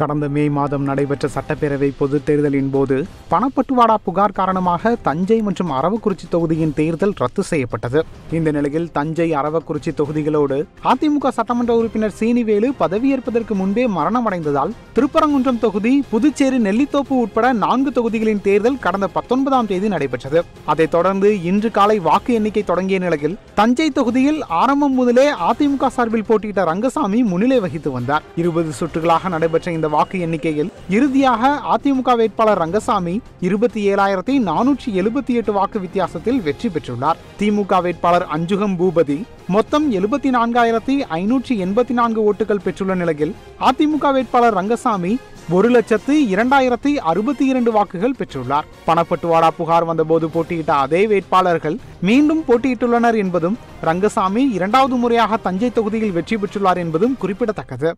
கடந்த மே மாதம் நடைபெற்ற சட்டப்பேரவை பொதுத் தேர்தலின் போது பணப்பட்டுவாடா புகார் காரணமாக தஞ்சை மற்றும் அரவக்குறிச்சி தொகுதியின் தேர்தல் ரத்து செய்யப்பட்டது. இந்த நிலையில் தஞ்சை அரவக்குறிச்சி தொகுதிகளோடு அதிமுக சட்டமன்ற உறுப்பினர் சீனிவேலு பதவியேற்பதற்கு முன்பே மரணமடைந்ததால் திருப்பரங்குன்றம் தொகுதி புதுச்சேரி நெல்லித்தோப்பு உட்பட நான்கு தொகுதிகளின் தேர்தல் கடந்த பத்தொன்பதாம் தேதி நடைபெற்றது. அதைத் தொடர்ந்து இன்று காலை வாக்கு எண்ணிக்கை தொடங்கிய நிலையில் தஞ்சை தொகுதியில் ஆரம்பம் முதலே அதிமுக சார்பில் போட்டியிட்ட ரங்கசாமி முன்னிலை வகித்து வந்தார். இருபது சுற்றுகளாக நடைபெற்ற இந்த வாக்கு எண்ணிக்கையில் இறுதியாக அதிமுக வேட்பாளர் ரங்கசாமி இருபத்தி ஏழாயிரத்தி நானூற்றி எழுபத்தி எட்டு வாக்கு வித்தியாசத்தில் வெற்றி பெற்றுள்ளார். திமுக வேட்பாளர் அஞ்சுகம் பூபதி மொத்தம் எழுபத்தி நான்காயிரத்தி ஐநூற்றி எண்பத்தி நான்கு ஓட்டுகள் பெற்றுள்ள நிலையில் அதிமுக வேட்பாளர் ரங்கசாமி ஒரு லட்சத்து இரண்டாயிரத்தி அறுபத்தி இரண்டு வாக்குகள் பெற்றுள்ளார். பணப்பட்டுவாடா புகார் வந்தபோது போட்டியிட்ட அதே வேட்பாளர்கள் மீண்டும் போட்டியிட்டுள்ளனர் என்பதும் ரங்கசாமி இரண்டாவது முறையாக தஞ்சை தொகுதியில் வெற்றி பெற்றுள்ளார் என்பதும் குறிப்பிடத்தக்கது.